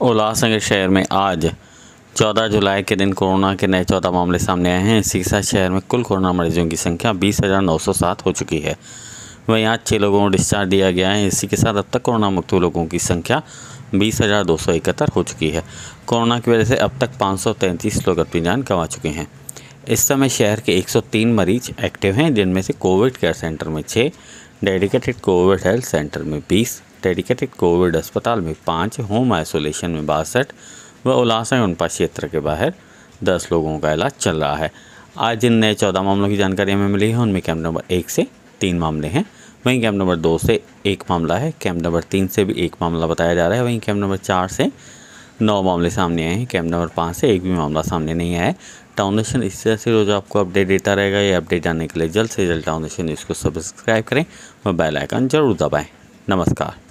उल्लासनगर शहर में आज 14 जुलाई के दिन कोरोना के नए चौदह मामले सामने आए हैं। इसी के साथ शहर में कुल कोरोना मरीजों की संख्या बीस हज़ार नौ सौ सात हो चुकी है। वहीं आज छः लोगों को डिस्चार्ज दिया गया है। इसी के साथ अब तक कोरोना मुक्त लोगों की संख्या बीस हज़ार दो सौ इकहत्तर हो चुकी है। कोरोना की वजह से अब तक पाँच सौ तैंतीस लोग अपनी जान गंवा चुके हैं। इस समय शहर के 103 मरीज़ एक्टिव हैं, जिनमें से कोविड केयर सेंटर में छः डेडिकेटेड कोविड हेल्थ सेंटर में बीस डेडिकेटेड कोविड अस्पताल में पाँच, होम आइसोलेशन में बासठ व उलासा उनपा क्षेत्र के बाहर दस लोगों का इलाज चल रहा है। आज जिन नए चौदह मामलों की जानकारी हमें मिली है। उनमें कैंप नंबर एक से तीन मामले हैं। वहीं कैंप नंबर दो से एक मामला है। कैंप नंबर तीन से भी एक मामला बताया जा रहा है। वहीं कैंप नंबर चार से नौ मामले सामने आए हैं। कैंप नंबर पाँच से एक भी मामला सामने नहीं आया है। टाउन नेशन इस तरह से रोज़ आपको अपडेट देता रहेगा। ये अपडेट जानने के लिए जल्द से जल्द टाउन नेशन न्यूज़ को सब्सक्राइब करें और बेल आइकन ज़रूर दबाएँ। नमस्कार।